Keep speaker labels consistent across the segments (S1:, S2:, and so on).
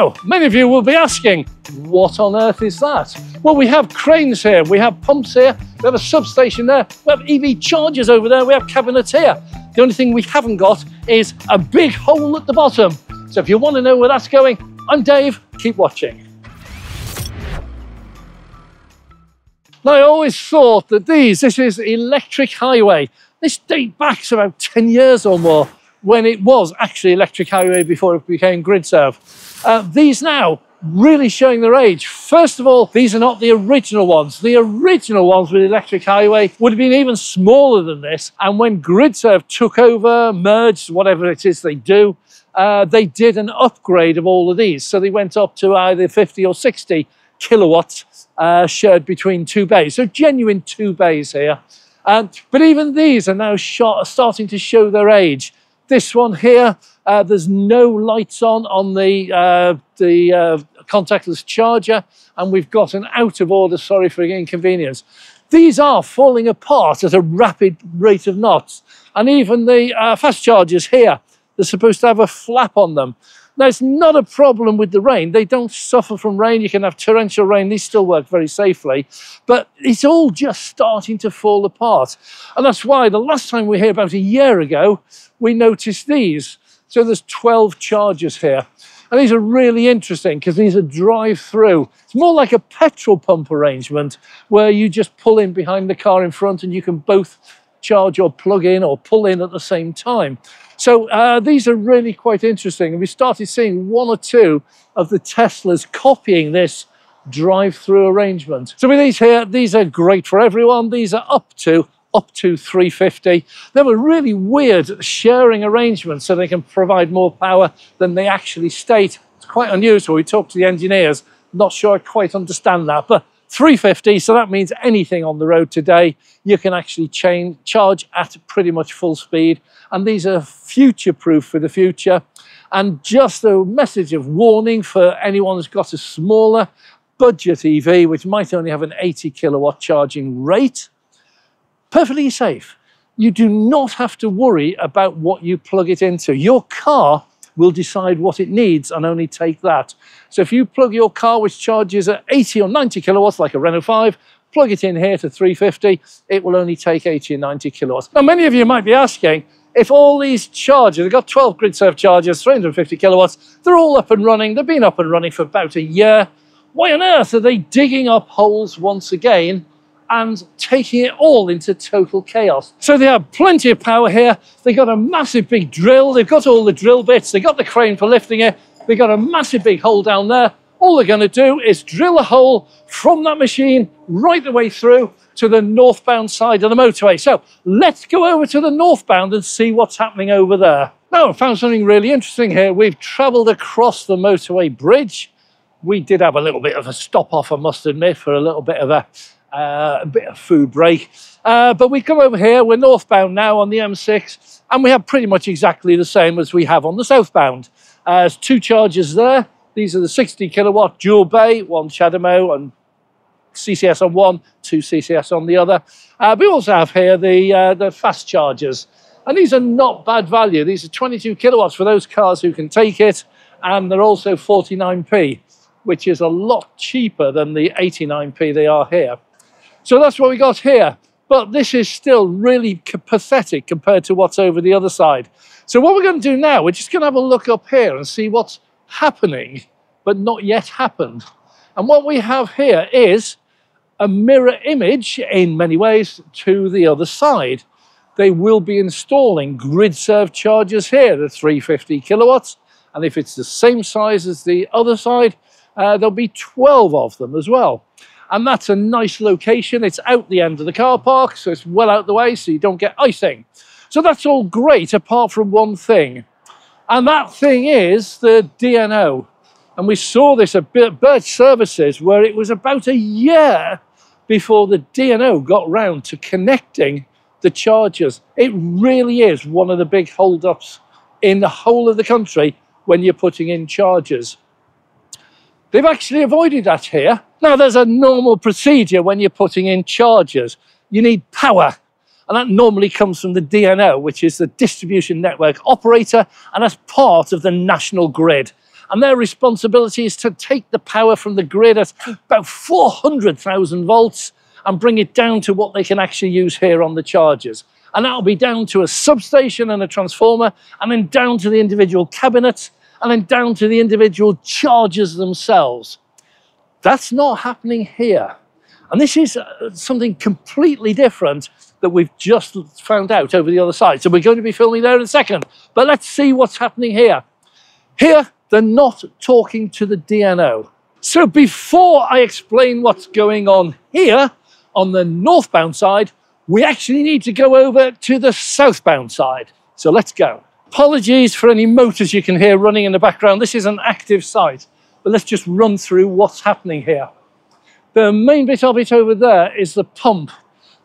S1: Now, many of you will be asking, what on earth is that? Well, we have cranes here, we have pumps here, we have a substation there, we have EV chargers over there, we have cabinets here. The only thing we haven't got is a big hole at the bottom. So if you want to know where that's going, I'm Dave, keep watching. Now, I always thought that these, this is Electric Highway. This date back to about 10 years or more when it was actually Electric Highway before it became GridServe. Uh, these now really showing their age. First of all, these are not the original ones. The original ones with Electric Highway would have been even smaller than this. And when GridServe took over, merged, whatever it is they do, uh, they did an upgrade of all of these. So they went up to either 50 or 60 kilowatts uh, shared between two bays. So genuine two bays here. Um, but even these are now shot, starting to show their age. This one here, uh, there's no lights on on the, uh, the uh, contactless charger, and we've got an out of order, sorry for inconvenience. These are falling apart at a rapid rate of knots. And even the uh, fast chargers here, they're supposed to have a flap on them. Now, it's not a problem with the rain. They don't suffer from rain. You can have torrential rain. These still work very safely. But it's all just starting to fall apart. And that's why the last time we were here, about a year ago, we noticed these. So there's 12 chargers here. And these are really interesting because these are drive-through. It's more like a petrol pump arrangement where you just pull in behind the car in front and you can both charge or plug in or pull in at the same time. So uh, these are really quite interesting. And we started seeing one or two of the Teslas copying this drive-through arrangement. So with these here, these are great for everyone. These are up to up to 350. They were really weird sharing arrangements so they can provide more power than they actually state. It's quite unusual. We talked to the engineers, not sure I quite understand that, but 350, so that means anything on the road today, you can actually chain, charge at pretty much full speed. And these are future-proof for the future. And just a message of warning for anyone who's got a smaller budget EV, which might only have an 80 kilowatt charging rate, perfectly safe. You do not have to worry about what you plug it into. Your car will decide what it needs and only take that. So if you plug your car, which charges at 80 or 90 kilowatts, like a Renault 5, plug it in here to 350, it will only take 80 or 90 kilowatts. Now, many of you might be asking, if all these chargers, they've got 12 GridServe chargers, 350 kilowatts, they're all up and running, they've been up and running for about a year, why on earth are they digging up holes once again and taking it all into total chaos. So they have plenty of power here. They've got a massive big drill. They've got all the drill bits. They've got the crane for lifting it. They've got a massive big hole down there. All they're going to do is drill a hole from that machine right the way through to the northbound side of the motorway. So let's go over to the northbound and see what's happening over there. Now, I found something really interesting here. We've traveled across the motorway bridge. We did have a little bit of a stop off, I must admit, for a little bit of a a bit of food break. Uh, but we come over here, we're northbound now on the M6, and we have pretty much exactly the same as we have on the southbound. Uh, there's two chargers there. These are the 60 kilowatt dual bay, one CHAdeMO and CCS on one, two CCS on the other. Uh, we also have here the, uh, the fast chargers. And these are not bad value. These are 22 kilowatts for those cars who can take it. And they're also 49p, which is a lot cheaper than the 89p they are here. So that's what we got here. But this is still really pathetic compared to what's over the other side. So what we're going to do now, we're just going to have a look up here and see what's happening, but not yet happened. And what we have here is a mirror image, in many ways, to the other side. They will be installing GridServe chargers here, the 350 kilowatts. And if it's the same size as the other side, uh, there'll be 12 of them as well and that's a nice location. It's out the end of the car park, so it's well out the way, so you don't get icing. So that's all great, apart from one thing. And that thing is the DNO. And we saw this at Birch Services, where it was about a year before the DNO got round to connecting the chargers. It really is one of the big holdups in the whole of the country when you're putting in chargers. They've actually avoided that here. Now, there's a normal procedure when you're putting in chargers. You need power, and that normally comes from the DNO, which is the distribution network operator, and that's part of the national grid. And their responsibility is to take the power from the grid at about 400,000 volts and bring it down to what they can actually use here on the chargers. And that'll be down to a substation and a transformer, and then down to the individual cabinets, and then down to the individual charges themselves. That's not happening here. And this is uh, something completely different that we've just found out over the other side. So we're going to be filming there in a second. But let's see what's happening here. Here, they're not talking to the DNO. So before I explain what's going on here on the northbound side, we actually need to go over to the southbound side. So let's go. Apologies for any motors you can hear running in the background. This is an active site, but let's just run through what's happening here. The main bit of it over there is the pump.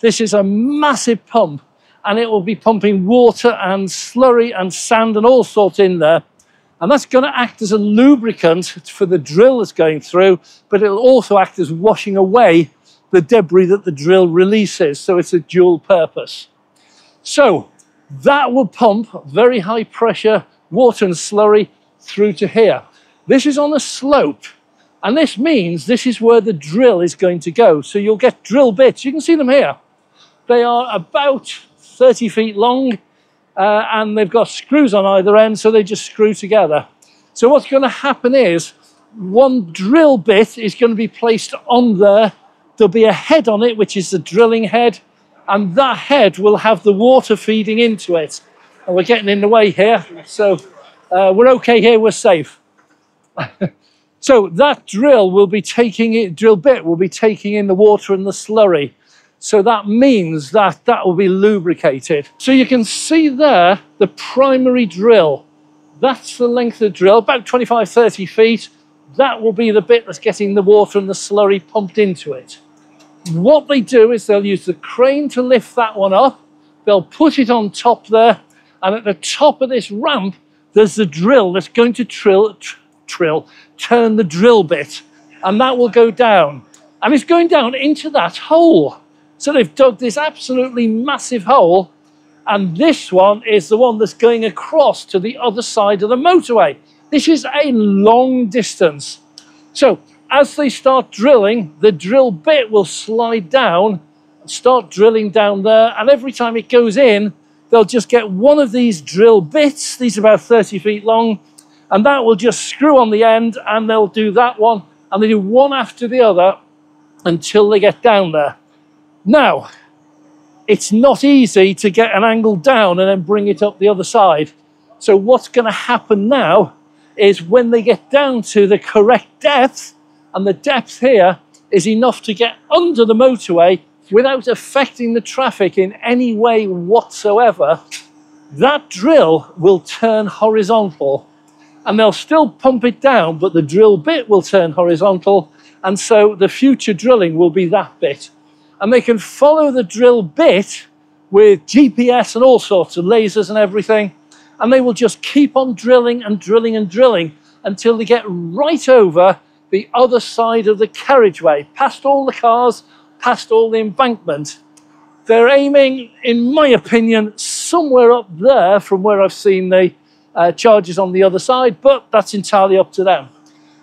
S1: This is a massive pump and it will be pumping water and slurry and sand and all sorts in there. And that's going to act as a lubricant for the drill that's going through, but it'll also act as washing away the debris that the drill releases. So it's a dual purpose. So that will pump very high pressure water and slurry through to here. This is on a slope. And this means this is where the drill is going to go. So you'll get drill bits. You can see them here. They are about 30 feet long uh, and they've got screws on either end, so they just screw together. So what's going to happen is one drill bit is going to be placed on there. There'll be a head on it, which is the drilling head, and that head will have the water feeding into it. And we're getting in the way here, so uh, we're okay here, we're safe. so that drill will be taking it, drill bit will be taking in the water and the slurry. So that means that that will be lubricated. So you can see there the primary drill. That's the length of the drill, about 25, 30 feet. That will be the bit that's getting the water and the slurry pumped into it. What they do is they'll use the crane to lift that one up. They'll put it on top there. And at the top of this ramp, there's the drill that's going to trill, tr trill, turn the drill bit. And that will go down. And it's going down into that hole. So they've dug this absolutely massive hole, and this one is the one that's going across to the other side of the motorway. This is a long distance. So as they start drilling, the drill bit will slide down, and start drilling down there, and every time it goes in, they'll just get one of these drill bits, these are about 30 feet long, and that will just screw on the end, and they'll do that one, and they do one after the other until they get down there. Now, it's not easy to get an angle down and then bring it up the other side. So what's going to happen now is when they get down to the correct depth, and the depth here is enough to get under the motorway without affecting the traffic in any way whatsoever, that drill will turn horizontal. And they'll still pump it down, but the drill bit will turn horizontal. And so the future drilling will be that bit and they can follow the drill bit with GPS and all sorts of lasers and everything, and they will just keep on drilling and drilling and drilling until they get right over the other side of the carriageway, past all the cars, past all the embankment. They're aiming, in my opinion, somewhere up there from where I've seen the uh, charges on the other side, but that's entirely up to them.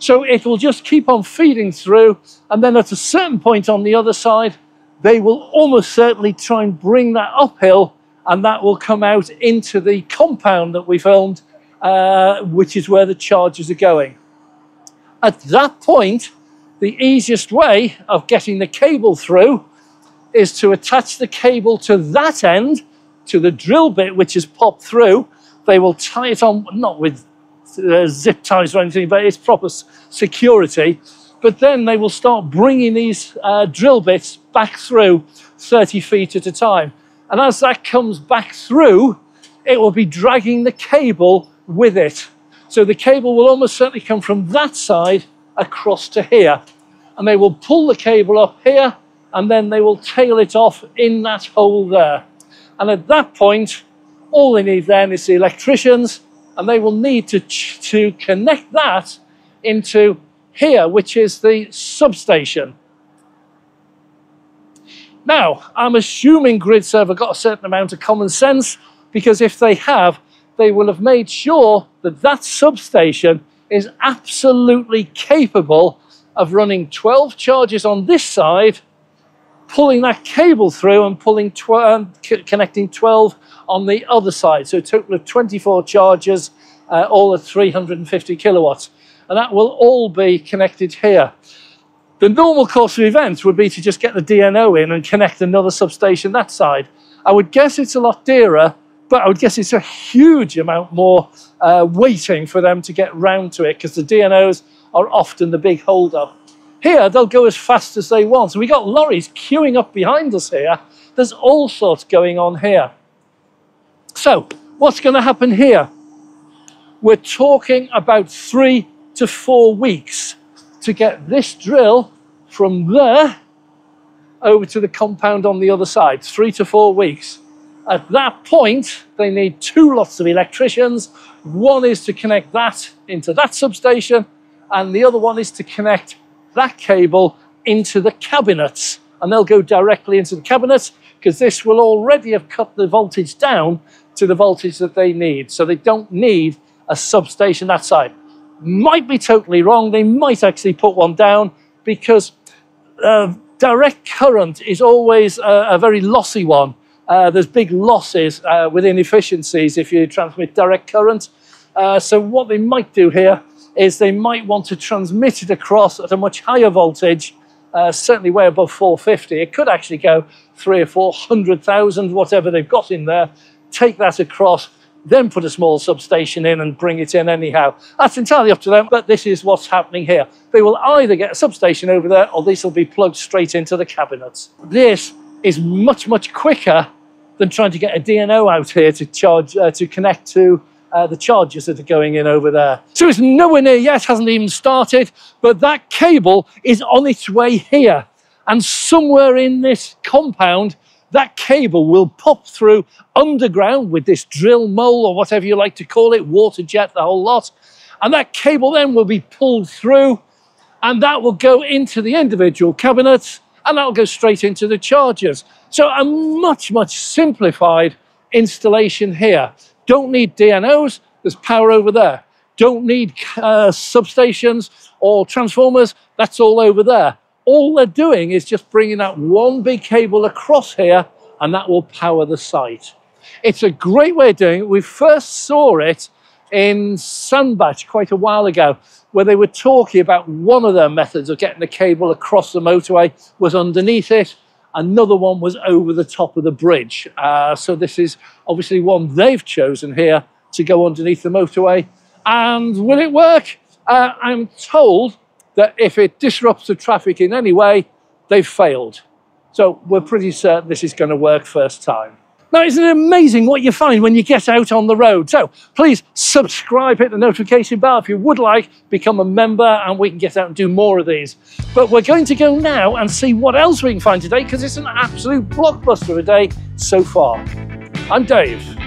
S1: So it will just keep on feeding through, and then at a certain point on the other side, they will almost certainly try and bring that uphill and that will come out into the compound that we filmed, uh, which is where the charges are going. At that point, the easiest way of getting the cable through is to attach the cable to that end, to the drill bit which is popped through. They will tie it on, not with uh, zip ties or anything, but it's proper security. But then they will start bringing these uh, drill bits back through 30 feet at a time. And as that comes back through, it will be dragging the cable with it. So the cable will almost certainly come from that side across to here. And they will pull the cable up here and then they will tail it off in that hole there. And at that point, all they need then is the electricians and they will need to, to connect that into here, which is the substation. Now, I'm assuming GridServe got a certain amount of common sense because if they have, they will have made sure that that substation is absolutely capable of running 12 charges on this side, pulling that cable through and pulling um, connecting 12 on the other side. So a total of 24 charges, uh, all at 350 kilowatts. And that will all be connected here. The normal course of events would be to just get the DNO in and connect another substation that side. I would guess it's a lot dearer, but I would guess it's a huge amount more uh, waiting for them to get round to it because the DNOs are often the big hold-up. Here, they'll go as fast as they want. So we got lorries queuing up behind us here. There's all sorts going on here. So what's going to happen here? We're talking about three to four weeks to get this drill from there over to the compound on the other side, three to four weeks. At that point, they need two lots of electricians. One is to connect that into that substation, and the other one is to connect that cable into the cabinets. And they'll go directly into the cabinets because this will already have cut the voltage down to the voltage that they need. So they don't need a substation that side. Might be totally wrong. They might actually put one down because uh, direct current is always a, a very lossy one. Uh, there's big losses uh, with inefficiencies if you transmit direct current. Uh, so what they might do here is they might want to transmit it across at a much higher voltage, uh, certainly way above 450. It could actually go three or 400,000, whatever they've got in there, take that across, then put a small substation in and bring it in anyhow. That's entirely up to them, but this is what's happening here. They will either get a substation over there or this will be plugged straight into the cabinets. This is much, much quicker than trying to get a DNO out here to charge, uh, to connect to uh, the charges that are going in over there. So it's nowhere near yet, hasn't even started, but that cable is on its way here. And somewhere in this compound, that cable will pop through underground with this drill mole or whatever you like to call it, water jet, the whole lot. And that cable then will be pulled through and that will go into the individual cabinets and that'll go straight into the chargers. So a much, much simplified installation here. Don't need DNOs, there's power over there. Don't need uh, substations or transformers, that's all over there. All they're doing is just bringing that one big cable across here and that will power the site. It's a great way of doing it. We first saw it in Sandbach quite a while ago where they were talking about one of their methods of getting the cable across the motorway was underneath it. Another one was over the top of the bridge. Uh, so this is obviously one they've chosen here to go underneath the motorway. And will it work? Uh, I'm told that if it disrupts the traffic in any way, they've failed. So we're pretty certain this is going to work first time. Now, isn't it amazing what you find when you get out on the road? So please subscribe, hit the notification bell if you would like, become a member, and we can get out and do more of these. But we're going to go now and see what else we can find today because it's an absolute blockbuster of a day so far. I'm Dave.